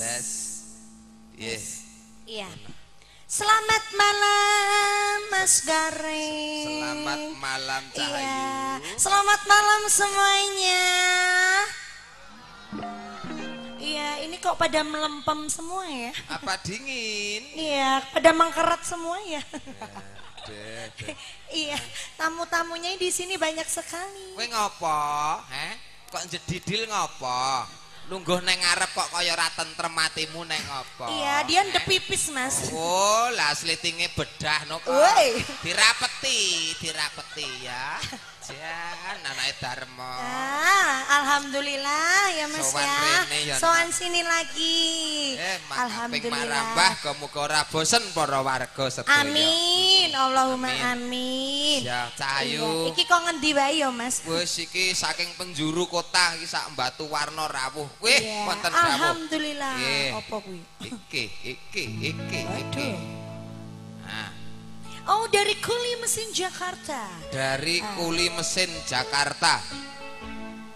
Tes. Yes. Iya. Selamat malam Mas Garing. Selamat malam Iya. Cahayu. Selamat malam semuanya. Iya, ini kok pada melempem semua ya? Apa dingin? Iya, pada mengkerat semua ya. Deh. iya, tamu-tamunya di sini banyak sekali. Kowe ngopo? Heh? Kok jedidil ngopo? Lungguh neng ngarep kok kaya ora tentrem atimu neng ngopo? Iya, dia ndek pipis, Mas. Oh, lah slitinge bedah no kok. Dirapeti, dirapeti ya. Jan, anake Darmo. Ah, alhamdulillah ya Mas Sowan ya. rene ya, Sowan sini lagi. Eh, alhamdulillah. marambah muga ora bosen para warga sedaya. Amin, Allahumma Amin. amin. Ya, Cahayu. Iya, Iki kok ngendi wae ya Mas? Wis iki saking penjuru kota iki sak Batu Warna rawuh. Wih, Iya, wonten rawuh. Alhamdulillah. Apa kuwi? Iki, iki, iki, iki. Nah, Oh, dari Kuli Mesin Jakarta. dari Ah. Kuli Mesin Jakarta.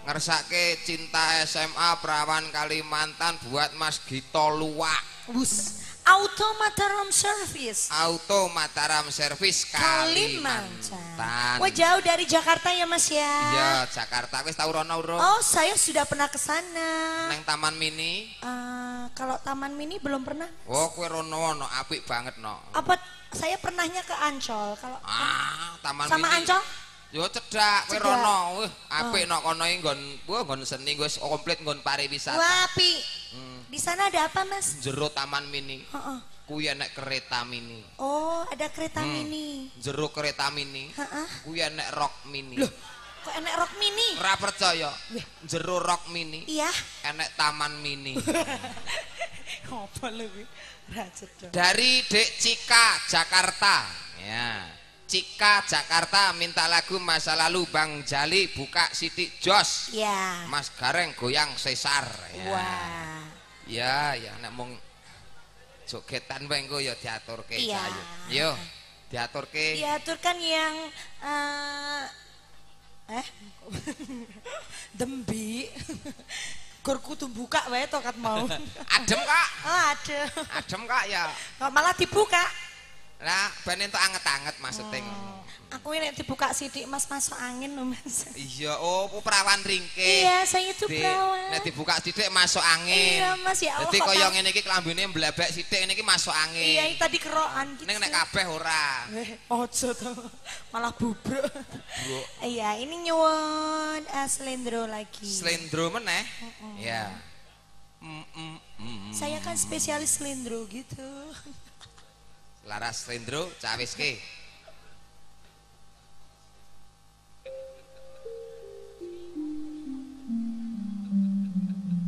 Ngersake cinta SMA Perawan Kalimantan buat Mas Gito Luwak. Bus. Auto Mataram Service. Auto Mataram Service Kalimantan. Wah, jauh dari Jakarta ya Mas ya? Iya, Jakarta wis tau rono? Oh, saya sudah pernah ke sana. Neng Taman Mini. Eh, kalau Taman Mini belum pernah. Oh, kowe rono no, apik banget no. Apa saya pernahnya ke Ancol kalau Ah, Taman sama Mini. Ancol? Yo cedak kowe. Oh. rono. Wih, apik no kono iki nggon wah nggon seni wis komplit nggon pariwisata. Wah. Hmm. Di sana ada apa, Mas? Jero Taman Mini. Heeh. Kuwi enek kereta mini. Oh, ada kereta Hmm. mini. Jero kereta mini. Heeh. Kuwi enek rock mini. Kok enak rok mini? Ora percaya. Jero rock mini. Iya. Enek taman mini. Racet dong. Dari Dek Cika Jakarta. Ya. Cika Jakarta minta lagu masa lalu Bang Jali buka Siti Jos. Ya. Mas Gareng goyang sesar. Ya. Wah. Ya, ya nek mung jogetan wae engko ya diaturke Iya. Cahayu. Yo, diaturke. Diaturkan yang eh eh dembi. Gur kudu buka wae to kat mau. Adem Kak. Oh, ada. Adem Kak ya. Kok malah dibuka? Lah ben entuk anget-anget maksudnya Oh. Aku ini dibuka sidik Mas masuk angin loh Mas. Iya, oh oh, perawan ringke. Iya, saya itu Di- perawan. Nek dibuka sithik masuk angin. Iya, Mas, ya Allah, tak- ngene iki klambine mblebek sithik ngene iki masuk angin. Iya, ini tadi keroan gitu. Ning nek kabeh ora. Eh, ojo to. Malah bubruk. Iya, ini nyuwun uh, selendro lagi. slendro meneh. Iya. Mm, mm, mm. Saya kan spesialis selendro gitu. Laras slendro cawiske.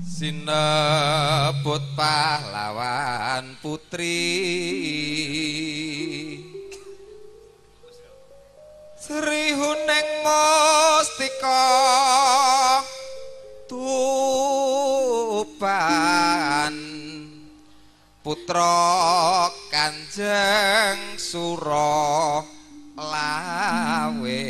Sinebut pahlawan putri Sri Huneng Mustika Tuban Putra Kanjeng Suro Lawe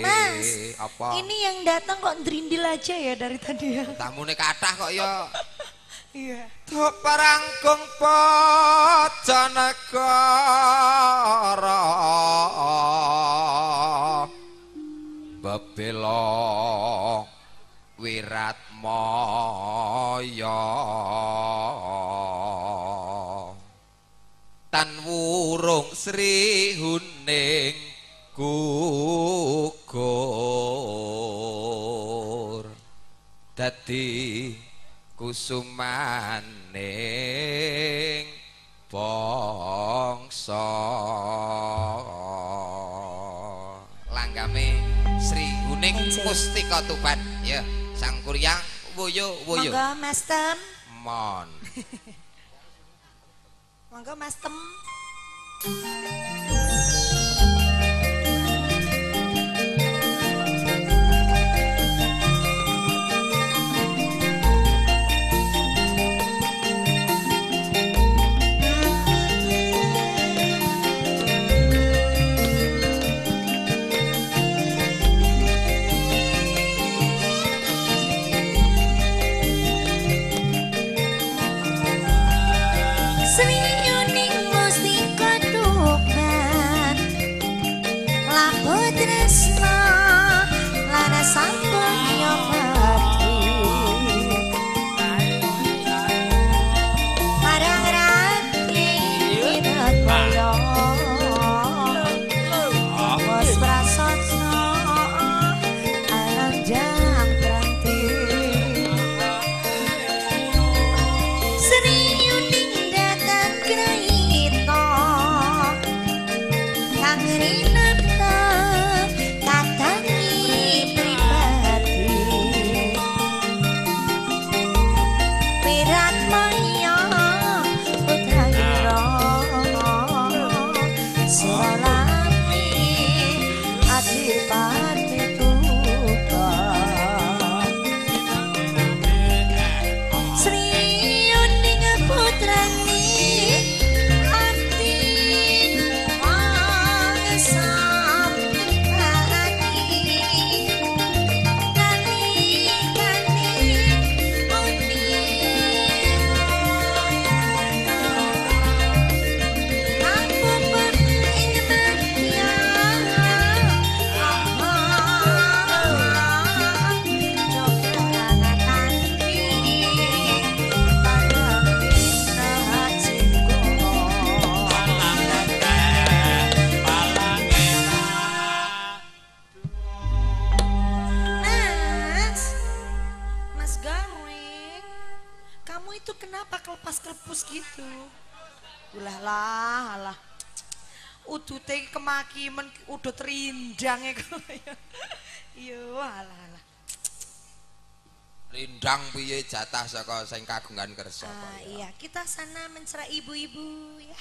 Mas, apa? ini yang datang kok drindil aja ya dari tadi ya. tamune kathah kok ya Iya. Tuk parangkung Bojonegoro. Bebelo Wirat Moyo Tan wurung Sri Huning gugur. Dadi kusumaning bangsa. Langgame Sri Huning. Mustika Tuban ya sang kuryang woyo woyo. Monggo Mas Tem. mon Monggo Mas Tem. Udah terindang ya Iya, alah alah. Lindang piye jatah saka sing kagungan kersa Ah, kaya. iya, kita sana mencerai ibu-ibu ya.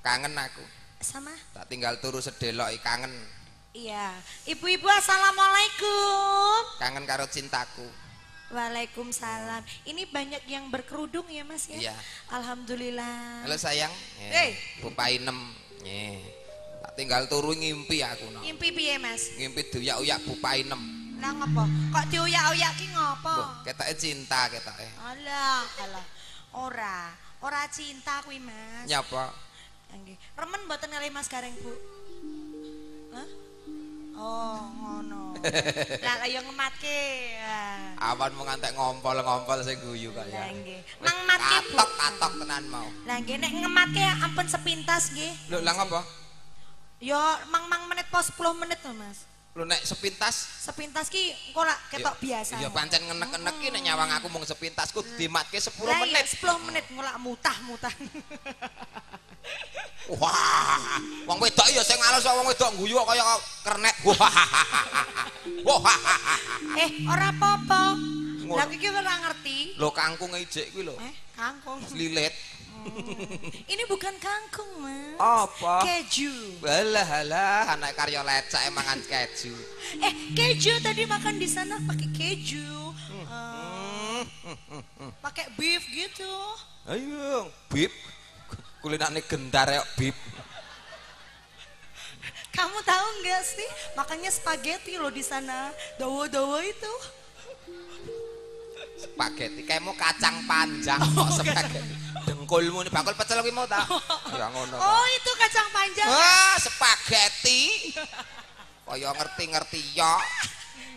Kangen aku. Sama. Tak tinggal turu sedelok kangen. Iya. Ibu-ibu assalamualaikum. Kangen karo cintaku. Waalaikumsalam. Ini banyak yang berkerudung ya Mas ya? Iya. Alhamdulillah. Halo sayang. Hei. Bupai 6. Nyeh. Tak tinggal turu ngimpi aku no. Ngimpi piye Mas? Ngimpi duyak-uyak bupai 6. Lah ngopo? Kok dioyak-oyak ki ngopo? Wah, ketake cinta ketake. Alah, alah. Ora, ora cinta kuwi Mas. Nyapa? Nggih. Remen mboten kali Mas Gareng, Bu? Hah? Oh, ngono. Lah lah yo ngematke. Ah. Awan mau ngantek ngompol-ngompol sing guyu Lah kaya. nggih. Mang matke. Katok-katok tenan mau. Lah nggih nek ngematke ampun sepintas nggih. Lho lah ngapa? Yo mang-mang menit po 10 menit lho Mas. Lho nek sepintas Sepintas ki engko lak ketok biasa. Iya pancen ngenek-ngenek ki nek nyawang aku mung sepintasku dimatke 10 Lah iya menit. 10 menit ngolak mutah-mutah. Wah, wong wedok ya sing alus wong wedok guyu kaya kernet. Wah. Eh, ora apa-apa. Lah iki ora ngerti. Lho kangkung ijik kuwi lho. Eh, kangkung. Lilit. Ini bukan kangkung, Mas. Apa? Keju. Halah halah anak karya lecak mangan keju. Eh, keju tadi makan di sana pakai keju. Eh, pakai beef gitu. Ayo, bib. Kulinane gendar ya bib. Kamu tahu nggak sih? Makanya spaghetti loh di sana. Dawa-dawa itu. Spaghetti kayak mau kacang panjang kok spaghetti. Dengkulmu nih bakul pecel kuwi mau ta? Ya ngono. kok. Oh, itu kacang panjang. ya? Wah, spaghetti. Kaya ngerti-ngerti ya.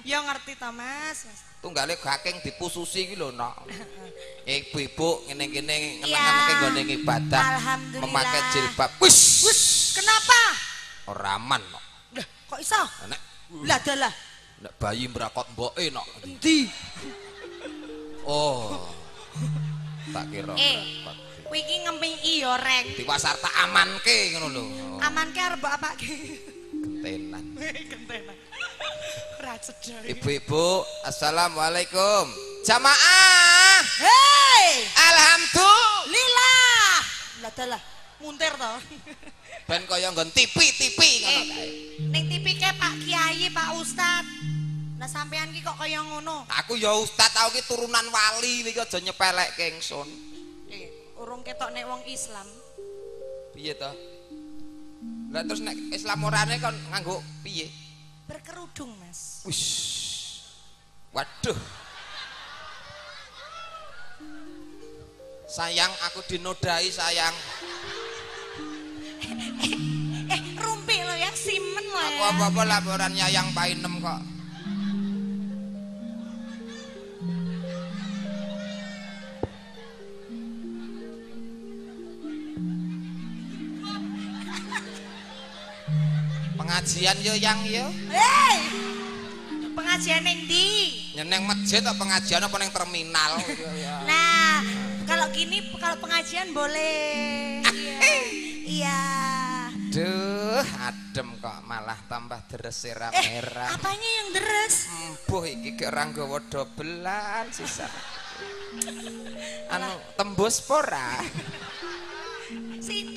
Ya ngerti Thomas. Tunggale gaking dipususi iki lho, Nok. Ibu-ibu ngene-ngene Iya. ngeneng-ngeneng nggone ibadah. Memakai jilbab. Wis. Wus, kenapa? Ora aman, Nok. Lah, kok iso? Nek Lah dalah. nek bayi mbrakot mboke, Nok. Endi? Oh. Tak kira. Eh, mbrakot. Kowe iki ngempingi ya, Reng. Di pasar tak amanke ngono lho. Oh, Aman ke arep apa ke? Gentenan. Gentenan. Ora cedhak. Ibu-ibu, assalamualaikum. Jamaah, Hei! alhamdulillah. Lillah. Lah dalah, muntir to. Ben kaya nggon tipi-tipi ngono Eh, kae. ning TV ke Pak Kiai, Pak Ustad. Lah sampean ki kok kaya ngono? Aku ya ustaz tau ki turunan wali iki aja nyepelekke ingsun. Eh, urung ketok nek wong Islam. Piye to? Lah terus nek Islam orane kon nganggo piye? Berkerudung, Mas. Wis. Waduh. Sayang aku dinodai sayang. Eh, rumpi lo ya, simen lo Aku ya. apa-apa laporan nyayang painem kok. Pengajian yo yang yo. Hei. Pengajian ning ndi? Nyeneng masjid atau pengajian apa neng terminal? Nah, kalau gini kalau pengajian boleh. Iya. Iya. Duh, adem kok malah tambah deres era Eh, merah. apanya yang deres? Empuh iki ke orang gawa dobelan sisa. Anu tembus pora. Siti.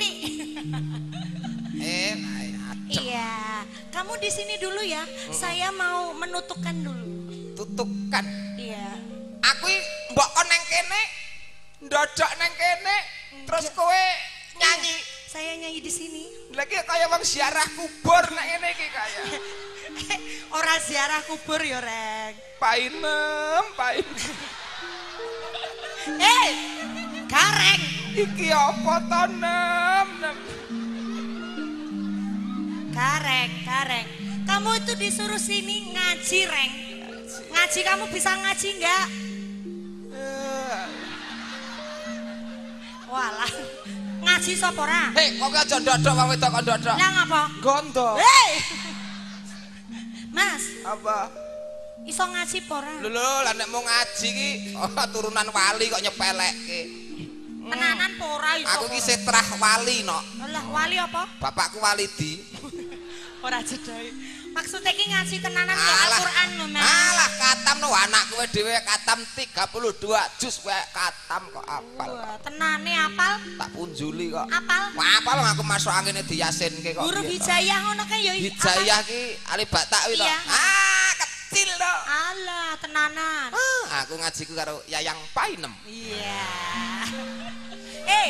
Kamu di sini dulu ya. Saya mau menutukan dulu. Tutukan. Iya. Aku mbok kon neng kene, ndodok neng kene, terus kowe nyanyi. Saya nyanyi di sini. Lagi kaya wong ziarah kubur nek ngene iki kaya. Orang ziarah kubur ya, Reng. Painem, painem. Eh, gareng. Iki apa to, Nem? Nem. Gareng, gareng. Kamu itu disuruh sini ngaji, Reng. Ngaji kamu bisa ngaji enggak? Eh, Walah. Ngaji sapa ora? Hei, kok aja ndodok wong wedok kok ndodok. Lah ngapa? Gondo. Hei. Mas, Apa? iso ngaji apa ora? Lho lho, lah nek mau ngaji ki oh, turunan wali kok nyepelekke. Tenanan apa ora iso? Aku ki setrah wali no. Lah wali apa? Bapakku wali di. Ora jedai. Maksudnya ki ngaji tenanan ya. Al-Qur'an lho, Mas. Alah katam no anakku dhewe katam 32 juz wae katam kok apal. Wah, tenane apal? Tak punjuli kok. Apal? Wah, apal aku masuk angine diyasinke kok. Huruf biyen. hijayah ngono kan ya Hijayah ki alif wi to. Iya. Ah, kecil to. Alah, tenanan. Ah, aku ngajiku karo Yayang Painem. Iya. Eh,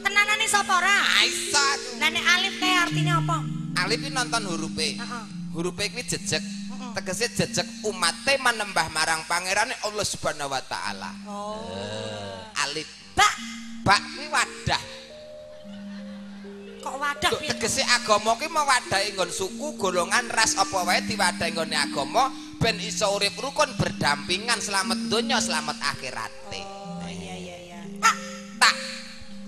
tenanane sapa ora? Aisyah aku. Lah nek alif kae artinya apa? Alif ki nonton huruf E. Heeh. Huruf E kuwi jejeg. Tegese jejeg umate manembah marang pangerane Allah Subhanahu wa taala. Oh. Alif. Bak, Bak kuwi wadah. kok wadah Duh, piye? tegese agama ki mewadahi nggon suku, golongan, ras apa wae diwadahi nggone agama ben iso urip rukun berdampingan selamat donya, selamat akhirate. Oh,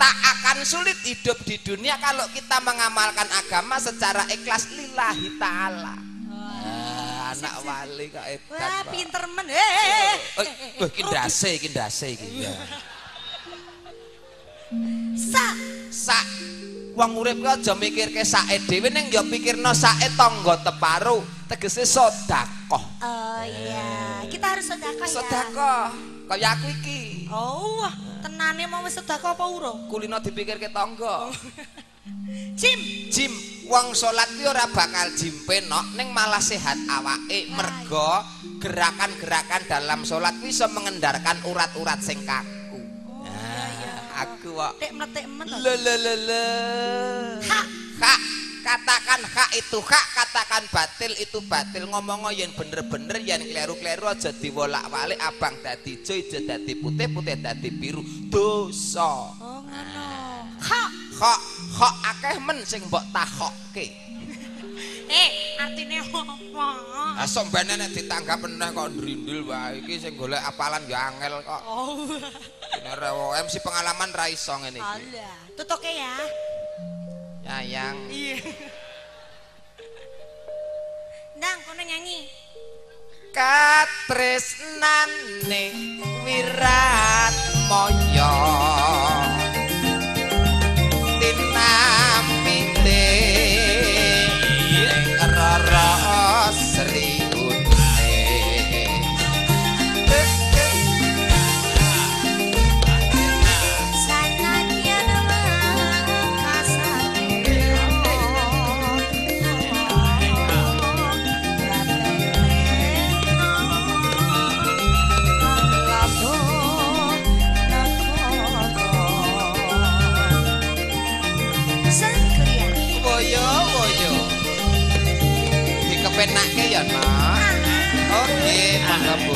tak akan sulit hidup di dunia kalau kita mengamalkan agama secara ikhlas lillahi taala. Ah, anak wali kok edan. Wah, pinter men. Eh, eh, eh, Eh, eh, eh, iki ndase, iki. Ya. Sa, Sak wong urip ki aja mikirke sake dhewe ning ya pikirno sake tangga teparu, tegese sedekah. oh iya, kita harus sedekah ya. Sedekah. Kaya aku iki. Oh, tenane mau wis sedekah apa urung? Kulino dipikirke tangga. Jim, Jim, wong salat ki ora bakal jimpenok ning malah sehat awake mergo gerakan-gerakan dalam salat iso mengendarkan urat-urat sing kaku. Nah, aku kok dek meletik men. le le le le. Hak. Hak. Katakan hak itu hak, katakan batil itu batil. Ngomong yen bener-bener yen kleru-kleru aja diwolak-walik abang dadi ijo, ijo dadi putih, putih dadi biru. Dosa. Oh, ngono. Hak. Hak hak akeh men sing mbok takokke. Eh, artinya apa? Ah sombene nek ditanggap meneh kok ndrindil wae iki sing golek apalan ya angel kok. Oh. Bener MC pengalaman ra iso ngene iki. Alah, tutuke ya. Yayang. Iya. Ndang, kono nyanyi. Katresnane wirat moyo Woyo woyo Dikepenake ya nak. Oke, mangga Bu